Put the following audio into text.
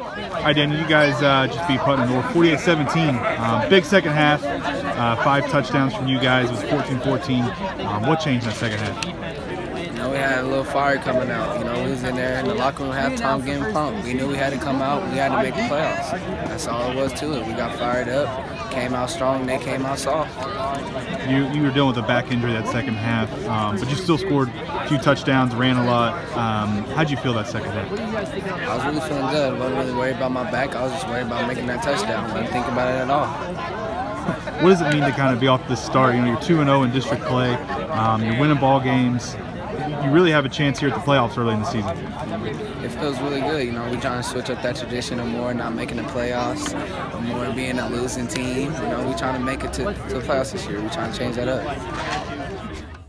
All right, Daniel, you guys uh, just beat Putnam North 48-17. Um, big second half, uh, five touchdowns from you guys. It was 14-14. Um, what changed in that second half? Know, we had a little fire coming out. You know, we was in there in the locker room halftime getting pumped. We knew we had to come out. We had to make the playoffs. That's all it was to it. We got fired up, came out strong. They came out soft. You you were dealing with a back injury that second half, um, but you still scored a few touchdowns, ran a lot. Um, how'd you feel that second half? I was really feeling good. I wasn't really worried about my back. I was just worried about making that touchdown. I didn't think about it at all. What does it mean to kind of be off the start? You know, you're 2 0 in district play, um, you're winning ball games. You really have a chance here at the playoffs early in the season. It feels really good. You know, we're trying to switch up that tradition of Moore not making the playoffs, Moore being a losing team. You know, we're trying to make it to, to the playoffs this year. We're trying to change that up.